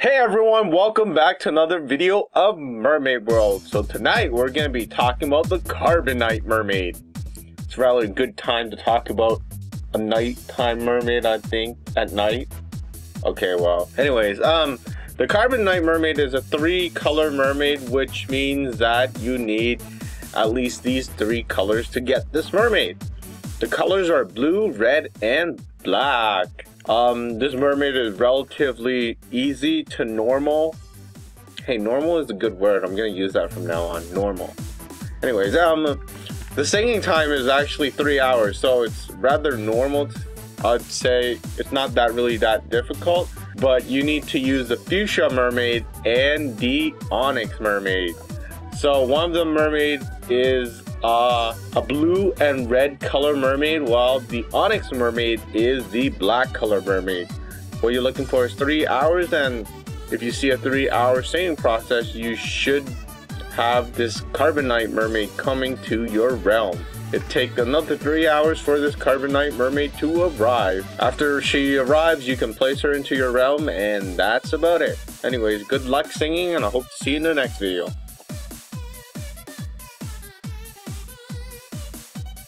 Hey everyone, welcome back to another video of Mermaid World. So tonight we're going to be talking about the Carbon Night Mermaid. It's rather a good time to talk about a nighttime mermaid, I think, at night. Okay, well, anyways, um, the Carbon Night Mermaid is a three color mermaid, which means that you need at least these three colors to get this mermaid. The colors are blue, red, and black. Um, this mermaid is relatively easy to normal. Hey, normal is a good word. I'm gonna use that from now on. Normal. Anyways, um, the singing time is actually three hours, so it's rather normal. I'd say it's not that really that difficult, but you need to use the fuchsia mermaid and the onyx mermaid. So one of the mermaid is uh, a blue and red color mermaid, while the onyx mermaid is the black color mermaid. What you're looking for is three hours, and if you see a three hour singing process, you should have this Carbon Night mermaid coming to your realm. It takes another three hours for this Carbon Night mermaid to arrive. After she arrives, you can place her into your realm, and that's about it. Anyways, good luck singing, and I hope to see you in the next video.